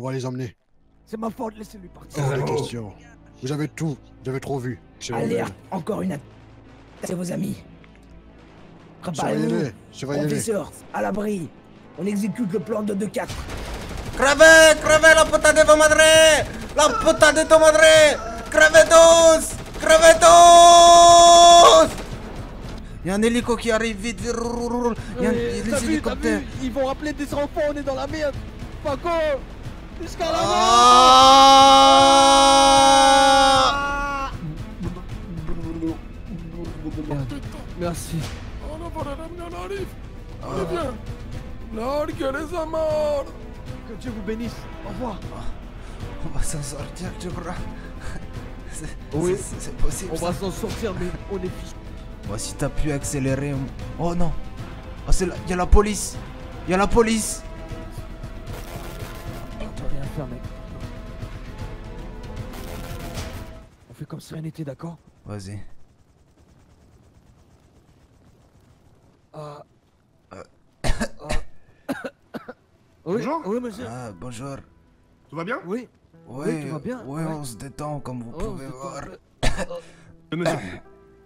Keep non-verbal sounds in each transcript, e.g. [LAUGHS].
On va les emmener. C'est ma faute, laissez-lui partir. Hors de Oh. question. Vous avez tout. Vous avez trop vu. Alerte, encore une attaque. C'est vos amis. Préparez-vous. Surveillez-les. Surveillez-les. Professeur, à l'abri. On exécute le plan de 2-4. Crevez, crevez la puta de madre La puta de tu madre Crevez tous Crevez tous Y'a un hélico qui arrive vite, vite, roule, roule, roule. Y'a un- Eh, y'a t'as les vu, t'as hélicoptères. Ils vont appeler des enfants, on est dans la merde. Paco Ah Merci. Que Dieu vous bénisse. Au revoir. On va s'en sortir, tu crois? C'est- Oui. c'est- possible On ça va s'en sortir, mais on est fichus. Moi, si t'as pu accélérer... on- Oh non Oh, c'est la... Y'a la police Y'a la police On fait d'accord Vas-y. Ah. Euh. Ah. [COUGHS] oui, Bonjour. oui, monsieur. Ah, bonjour. Tout va bien? Oui. Ouais, tout va bien, ouais. on se détend comme vous Oh, pouvez voir. Le [COUGHS] monsieur,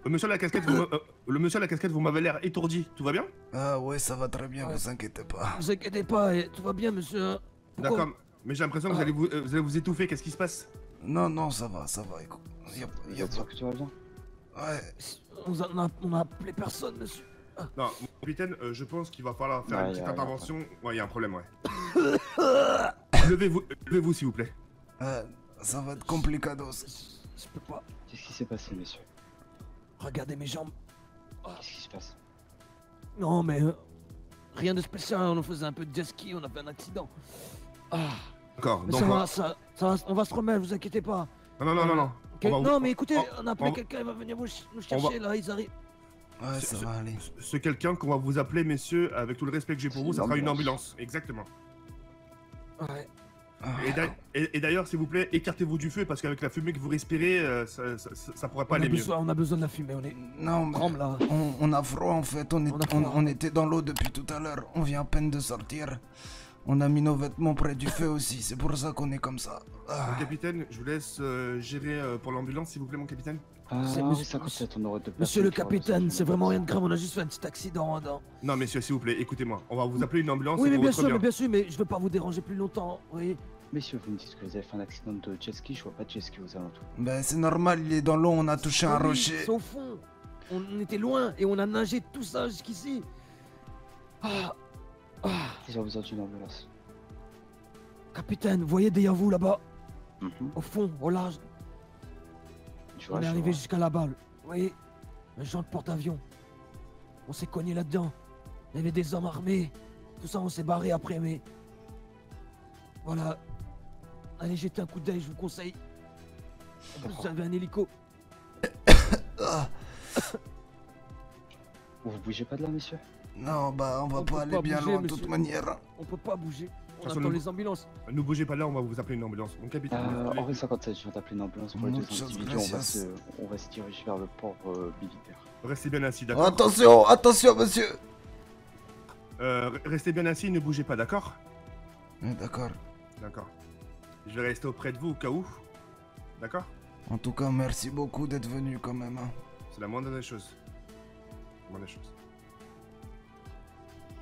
le monsieur à la casquette, vous me- euh, le monsieur à la casquette, vous m'avez l'air étourdi. Tout va bien? Ah ouais, ça va très bien, Ouais. vous inquiétez pas. Vous inquiétez pas, tout va bien, monsieur. D'accord. Mais j'ai l'impression que vous allez vous, euh, vous allez vous étouffer. Qu'est-ce qui se passe? Non, non, ça va, ça va, écoute. Y a, y a Vous êtes sûr que tout va bien pas... Ouais, On a, on a- on a appelé personne, monsieur. Non, mon capitaine, euh, je pense qu'il va falloir faire Ouais, une petite a- y a intervention. Ouais, il y a un problème, ouais. [LAUGHS] levez-vous, levez-vous s'il vous plaît. euh, ça va être complicados. Je, je peux pas. Qu'est-ce qui s'est passé, messieurs Regardez mes jambes. Qu'est-ce qui se passe? Non, mais. euh, rien de spécial, on faisait un peu de jet ski, on a fait un accident. Ah, D'accord. Donc, ça on va, ça, ça va, on va se remettre, vous inquiétez pas. non, non, non, non, non. Va vous- non, mais écoutez, on- on a appelé on- quelqu'un, il va venir vous, ch- nous chercher, là, ils arrivent. Ouais, C'est- ça c'est- va aller. Ce quelqu'un qu'on va vous appeler, messieurs, avec tout le respect que j'ai pour vous, ça sera une ambulance. Exactement. Ouais. Ah, Et et d'ailleurs, s'il vous plaît, écartez-vous du feu parce qu'avec la fumée que vous respirez, euh, ça, ça, ça- ça pourrait pas On aller mieux. on a besoin de la fumée, on est. Non, mais là. on, on a froid en fait, on, est, On a on, froid. on était dans l'eau depuis tout à l'heure, on vient à peine de sortir. On a mis nos vêtements près du feu aussi, c'est pour ça qu'on est comme ça. Ah. Mon capitaine, je vous laisse euh, gérer euh, pour l'ambulance, s'il vous plaît, mon capitaine. Ah, C'est oui, monsieur- 57, on aurait deux Monsieur le auraient capitaine, c'est vraiment rien de grave, on a juste fait un petit accident. dans- Non, messieurs, s'il vous plaît, écoutez-moi. On va vous appeler une ambulance Oui, mais bien sûr, mais bien. bien sûr, mais je veux pas vous déranger plus longtemps. Oui. Messieurs, vous me dites que vous avez fait un accident de jet ski, je vois pas de jet ski aux alentours. Ben c'est normal, il est dans l'eau, on a touché un Oui, rocher. C'est au fond. On était loin et on a nagé tout ça jusqu'ici. Ah, ah, Ils ont besoin d'une ambulance. capitaine, vous voyez derrière vous là-bas, Mhm. au fond, au large, Je on vois, est arrivé jusqu'à là-bas. Vous voyez, un genre de porte-avions. On s'est cogné là-dedans. Il y avait des hommes armés. Tout ça, on s'est barré après, mais. Voilà. Allez jeter un coup d'œil, je vous conseille. En plus, vous avez un hélico. [COUGHS] Vous bougez pas de là, messieurs non, bah on va On pas aller pas bien bouger, loin de toute manière. On peut pas bouger. On attend les ambulances. Ne bougez pas là, on va vous appeler une ambulance. Mon capitaine, euh, Henri 57, je viens d'appeler une ambulance pour les deux Muchas individus. On va, se, on va se diriger vers le port euh, militaire. restez bien assis, d'accord Attention, attention monsieur Euh, Restez bien assis, ne bougez pas, d'accord D'accord. D'accord. Je vais rester auprès de vous au cas où. D'accord En tout cas, merci beaucoup d'être venu quand même. hein. C'est la moindre des choses. La moindre des choses.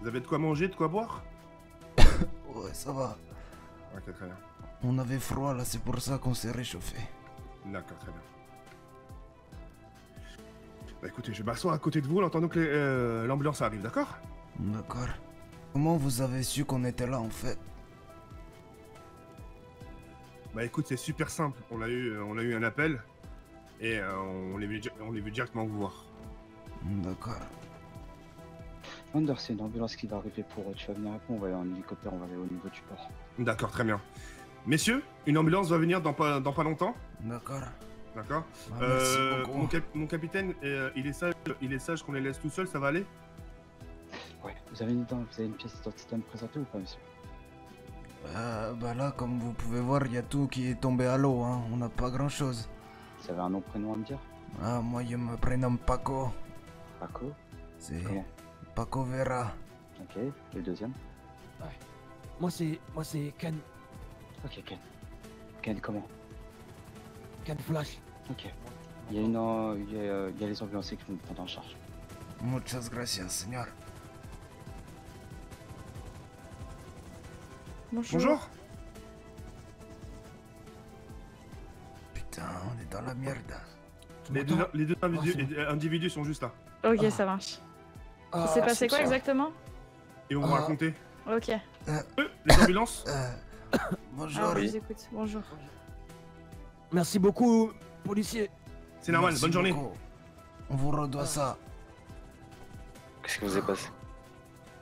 Vous avez de quoi manger, de quoi boire [COUGHS] Ouais, ça va. Ok, très bien. On avait froid là, c'est pour ça qu'on s'est réchauffé. D'accord, très bien. Bah écoutez, je m'assois à côté de vous en attendant que les- euh, l'ambulance arrive, d'accord? D'accord. Comment vous avez su qu'on était là en fait? Bah écoute, c'est super simple. On a eu, euh, on a eu un appel et euh, on est venu directement vous voir. D'accord. Wander, c'est une ambulance qui va arriver pour. Tu vas venir avec moi, on va aller en hélicoptère, on va aller au niveau du port. D'accord, très bien. Messieurs, une ambulance va venir dans pas, dans pas longtemps, D'accord. d'accord Ah, Euh, mon, cap- mon capitaine, euh, il est sage, il est sage qu'on les laisse tout seuls, ça va aller? Ouais, vous avez une, vous avez une pièce d'identité à me présenter ou pas, monsieur? Euh, bah là, comme vous pouvez voir, il y a tout qui est tombé à l'eau. Hein. On n'a pas grand chose. Vous avez un nom, prénom à me dire? Ah, moi, je me prénomme Paco. Paco? C'est Comment? Paco Vera. Ok, et le deuxième Moi, c'est. Moi, c'est Ken. Ok, Ken. Ken, comment? Ken Flash. Ok. Il y a une, euh, il y a, euh, il y a les ambulanciers qui vont me prendre en charge. Muchas gracias, señor. Bonjour. Bonjour Putain, on est dans la merde. Les deux, les deux individus sont juste là. Ok, Ah. ça marche. Ah, Il s'est passé c'est quoi exactement Et on va Ah. raconter. Ok. Eux, les ambulances Euh, [COUGHS] bonjour. Alors, je vous écoute. Bonjour. Merci beaucoup, policier. C'est normal, bonne journée. beaucoup. On vous redoit ça. Qu'est-ce qui vous est passé?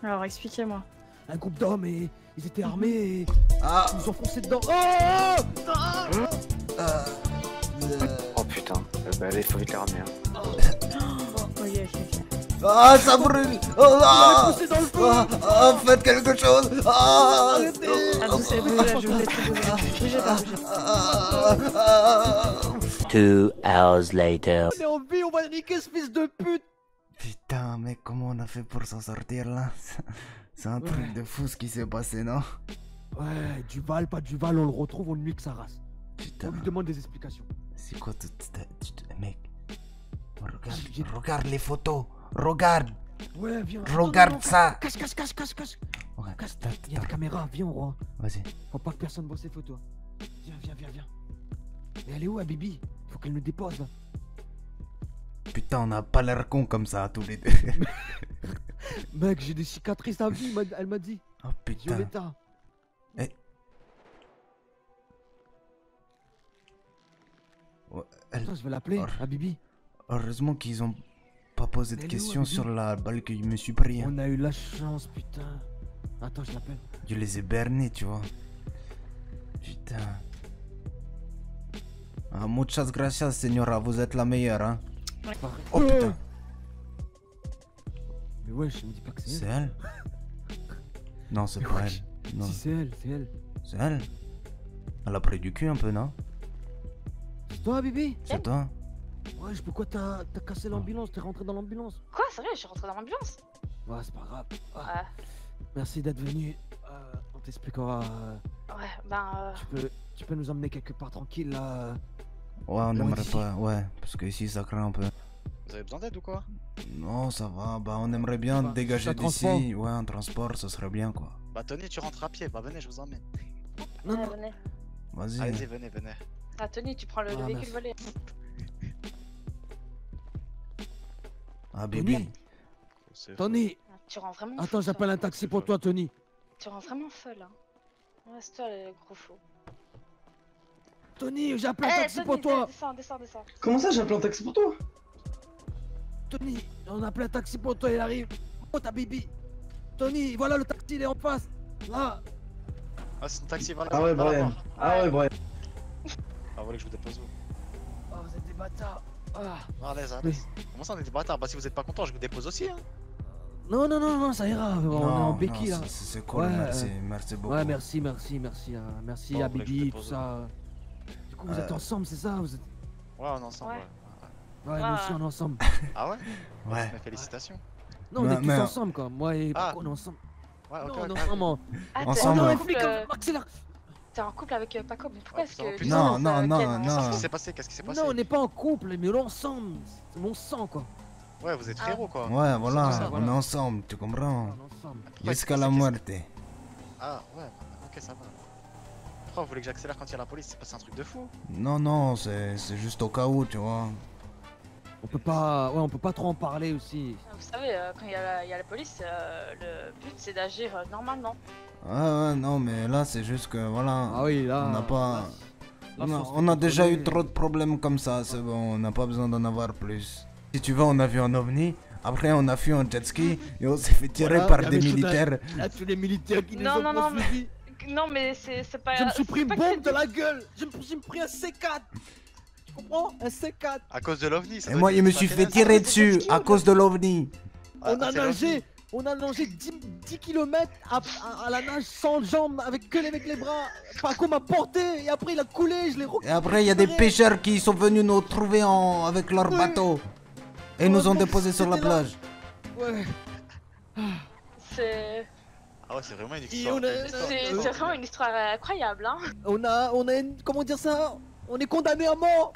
Alors, expliquez-moi. Un groupe d'hommes et ils étaient armés et Ah, ils nous ont foncé dedans. Oh euh, euh, Oh putain, euh, bah allez, faut vite les ramener. Hein. Ah, ça brûle. Oh, ah, dans le feu. ah, ah, faites quelque chose. Ah, Ah, doucez, bougez là, je vous laisse pas, ah, ah. Two hours later. On est en vie, on va niquer ce fils de pute. Putain, mec, comment on a fait pour s'en sortir là? C'est un truc Ouais. de fou ce qui s'est passé, non? Ouais, Duval, pas Duval, on le retrouve, on lui nique sa race. Putain, On lui demande des explications. c'est quoi tout Mec, regarde les photos. Regarde, Ouais, viens. regarde Non, non, non, ça. Cache, cache, cache, cache, cache. Ouais, Cache, il y a la caméra, viens, on rend. Vas-y. Faut pas que personne voit ces photos. Viens, viens, viens, viens. Mais elle est où, Habibi Faut qu'elle nous dépose là. Putain, on a pas l'air con comme ça tous les deux. [LAUGHS] Mec, j'ai des cicatrices à vie, elle m'a dit. oh putain. Violetta. Ouais, elle- Attends, je vais l'appeler, Oh. Habibi. Heureusement qu'ils ont pas posé de Elle questions sur la balle que je me suis pris. hein. On a eu la chance, putain. Attends, je l'appelle. Je les ai bernés, tu vois. Putain. Ah, muchas gracias, señora. Vous êtes la meilleure, hein. Oh putain. Mais wesh, me dis pas que c'est C'est elle. elle [LAUGHS] Non, c'est pas wesh. elle. Non, Si, c'est elle, c'est elle. c'est elle. Elle a pris du cul un peu, non? C'est toi, Habibi C'est toi Wesh, pourquoi t'as t'as cassé l'ambulance? T'es rentré dans l'ambulance Quoi, sérieux, je suis rentré dans l'ambulance? Ouais, c'est pas grave. Ah, Ouais, Merci d'être venu. Euh, on t'expliquera. euh, ouais, ben, euh, tu, peux, tu peux nous emmener quelque part tranquille là. Ouais, on aimerait pas. Ouais, parce que ici ça craint un peu. Vous avez besoin d'aide ou quoi? Non, ça va. Bah, on aimerait bien Bah, dégager d'ici. Ouais, un transport, ça serait bien, quoi. Bah Tony, tu rentres à pied. Bah venez, je vous emmène. Non, ouais, non. venez. Vas-y. Allez-y, venez, venez. Ah, Tony, tu prends le, le Ah, véhicule volé. Ah, Bibi. Tony. Ah, Tu rends vraiment Attends, j'appelle un taxi pour toi, Tony. Tu rends vraiment folle, hein. Reste-toi, le gros fou. Tony, j'appelle un Eh, taxi Tony, pour toi. descends, descends, descends. Comment ça, j'ai appelé un taxi pour toi? Tony, on appelle un taxi pour toi, il arrive. Oh, ta bibi. Tony, voilà le taxi, il est en face. Là. Ah, c'est un taxi, voilà. Ah ouais, Brian. Ah ouais, Brian. Ah, vous voulez que je vous dépose où Oh, vous êtes des bâtards. Ah. À l'aise. Comment ça, on est des bâtards? Bah, si vous êtes pas content, je vous dépose aussi, hein. Non, non, non, non, ça ira. on est en Non, béquille non, là. c'est- C'est cool, Ouais, merci. euh, Merci beaucoup. Ouais, merci, merci, merci. euh, merci Bon, à Bibi, tout ça. Du coup, vous Euh. êtes ensemble, c'est ça? Vous êtes... Ouais, on est ensemble, Ouais. ouais. Ouais, nous aussi, on est ensemble. [LAUGHS] Ah ouais? Ouais. Félicitations. Non, on Mais- est tous mais- ensemble, quoi. Moi et Ah. Paco, on est ensemble. Ouais, ok, non, on est ensemble. en- Ah, t'es Ensemble. en couple, euh, accélère. T'es en couple avec euh, Paco, mais pourquoi est-ce que... Non, Licence, non, euh, non, Ken, non. Qu'est-ce qui s'est passé? Qu'est-ce qui s'est passé? Non, on n'est pas en couple, mais on est ensemble. C'est mon sang, quoi. Ouais, vous êtes Ah. frérot, quoi. Ouais, voilà, on est ensemble, tu On comprends Jusqu'à la muerte. Ah, ouais, ok, ça va. Pourquoi vous voulez que j'accélère quand il y a la police? C'est passé un truc de fou? Non, non, c'est c'est juste au cas où, tu vois. On peut pas... Ouais, on peut pas trop en parler aussi. Vous savez, euh, quand il y, a la- il y a la police, euh, le but c'est d'agir euh, normalement. Ouais, ouais, non, mais là, c'est juste que, voilà. Ah oui, là... On n'a pas- là, On a, on déjà eu trop de problèmes comme ça, c'est bon, on n'a pas besoin d'en avoir plus. Si tu veux, on a vu un ovni, après on a fui un jet ski et on s'est fait tirer Voilà, par des militaires. Là, tous les militaires qui Non, nous non, ont non, mais-. Non, mais c'est c'est pas... Je me suis pris une bombe de la gueule. Je me suis pris un C4. Tu comprends Un C4. À cause de l'OVNI, ça Et moi, il me suis fait tirer dessus à cause de l'ovni. Ah, on a nagé, on a nagé 10, 10 km à, à- à la nage sans jambes, avec que les, avec les bras. Paco m'a porté et après il a coulé, je l'ai Et après, il y a des pêcheurs qui sont venus nous trouver en... avec leur Oui. bateau. Et Oh, nous ont déposés sur la là. plage. Ouais. C'est... Ah ouais, c'est vraiment une histoire. a-. C'est vraiment une histoire incroyable, hein. On a, on a une, comment dire ça? On est condamné à mort.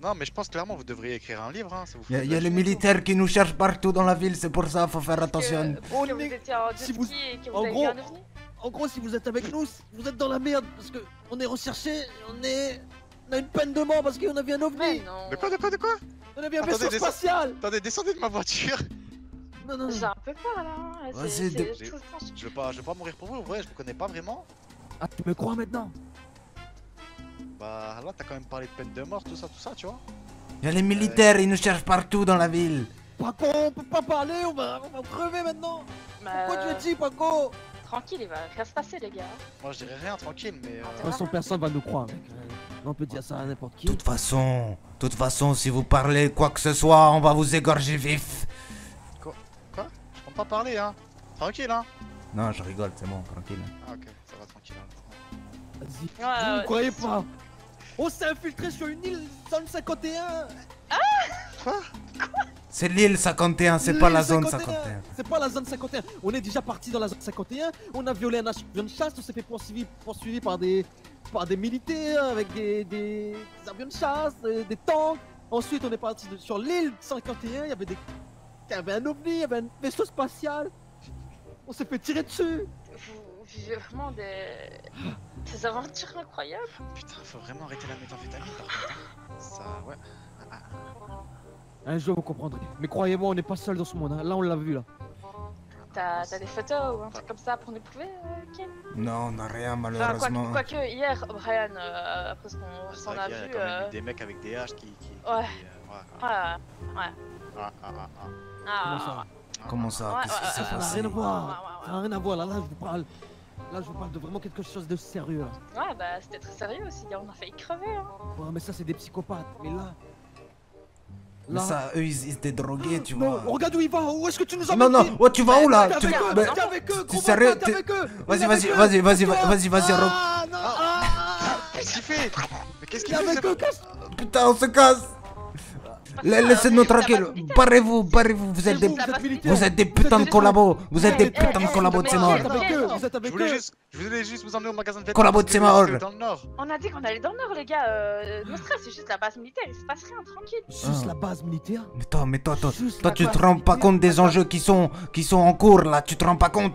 Non, mais je pense clairement vous devriez écrire un livre. Hein, ça vous Il y a, y les militaires qui nous cherchent partout dans la ville, c'est pour ça, faut faire attention. Que, On que vous est- étiez en si vous- ski et que vous en avez gros- En gros, si vous êtes avec nous, vous êtes dans la merde parce que on est recherché, on est, on a une peine de mort parce qu'on a vu un Mais ovni, non. De quoi, de quoi, de quoi? On a vu un vaisseau spatial. Attendez, descendez de ma voiture. Non, non, J'ai non. un peu peur là. hein. C'est- de- Je veux pas, je veux pas mourir pour vous, en vrai, je vous connais pas vraiment. Ah, tu me crois maintenant? Bah là, t'as quand même parlé de peine de mort, tout ça, tout ça, tu vois. Il y a les militaires, ils nous cherchent partout dans la ville. Paco, on peut pas parler, on va, on va crever maintenant. Bah, Pourquoi tu le dis, Paco? Tranquille, il va rien se passer, les gars. Moi, je dirais rien, tranquille, mais. De euh, toute façon, personne va nous croire, mec. On peut dire ça à n'importe qui. De toute façon, de toute façon, si vous parlez quoi que ce soit, on va vous égorger vif. Je compte pas parler, hein. Tranquille, hein. Non, je rigole, c'est bon, tranquille. Ah, ok, ça va, tranquille. hein. Vas-y. Ouais, Vous ouais, ne croyez pas On s'est infiltré sur une île zone 51 C'est l'île 51, c'est pas la zone 51. 51. C'est pas la zone 51. On est déjà parti dans la zone 51. On a violé un avion de chasse. On s'est fait poursuivi, poursuivi par des par des militaires avec des, des, des avions de chasse, des, des tanks. Ensuite, on est parti de- sur l'île 51. Il y avait des il y avait un ovni, il y avait un vaisseau spatial. On s'est fait tirer dessus. Vivez vraiment des... des aventures incroyables. Putain, faut vraiment arrêter la méthamphétamine, par contre. hein. Ça, ouais. Ah, ah. Un jour, vous comprendrez. Mais croyez-moi, on n'est pas seul dans ce monde. hein. Là, on l'a vu là. T'as t'as des photos ou un truc comme ça pour nous prouver, euh, Kim? Non, on n'a rien, Enfin, malheureusement. quoique, quoique hier, Brian, euh, après ce qu'on s'en a qu'il y a vu. même euh, eu des mecs avec des haches qui. qui Ouais. qui, euh, ouais. Ouais, ouais. Ah, ah, ah, ah. Comment Ah, ça? Comment ça? Qu'est-ce qui s'est ouais, Ça n'a passé rien à voir. Ça n'a rien à voir. Là, là, je vous parle. Là, je vous parle de vraiment quelque chose de sérieux. Là. Ouais, bah c'était très sérieux aussi, on a failli crever. Hein. Ouais, mais ça, c'est des psychopathes. Mais là. Mais ça, eux, ils ils étaient drogués, tu vois. Non, regarde où il va. Où est-ce que tu nous as Non, non, oh, tu vas où là T'es Tu- avec t'es avec eux, T'es gros sérieux bâtard, t'es avec eux. Vas-y, vas-y, vas-y, vas-y, vas-y, vas-y. Ah, non, ah, Qu'est-ce qu'il fait Mais qu'est-ce qu'il fait avec eux, casse. Putain, on se casse. La- Laissez-nous tranquilles. Barrez-vous, barrez-vous. Vous êtes des, Vous êtes militaires. vous êtes des putains de collabos. Vous êtes des putains de collabos de ces morts. Vous êtes avec eux, vous êtes Je avec voulais eux. juste, je voulais juste vous emmener au magasin de vêtements. Collabo de nord. On a dit qu'on allait dans le nord, les gars. Euh, no stress, c'est juste la base militaire, il se passe rien, tranquille. Juste Ah. la base militaire. Mais toi, mais toi, toi, toi, tu te rends pas compte des enjeux qui sont, qui sont en cours là. Tu te rends pas compte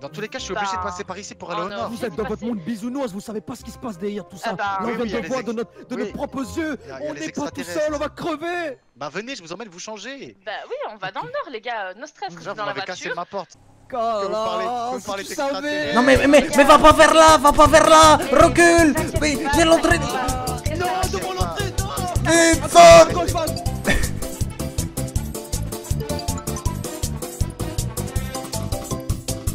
Dans tous les cas, je suis obligé de passer par ici pour aller oh au non. nord. Vous êtes dans votre monde bisounours, vous savez pas ce qui se passe derrière tout ça. Ah bah, Là, oui, on oui, vient a de voir ex- de, notre, de oui. nos propres yeux. Il y a- il y a On n'est pas tout seul, on va crever. Bah venez, je vous emmène, vous changez. Bah oui, on va dans le nord, les gars. euh, No stress, vous dans la m'avez cassé voiture. ma porte. Oh vous là, parlez- vous si tu. Non mais, mais, mais va pas vers là, va pas vers là. Recule. Mais j'ai l'entrée. Non, devant l'entrée, non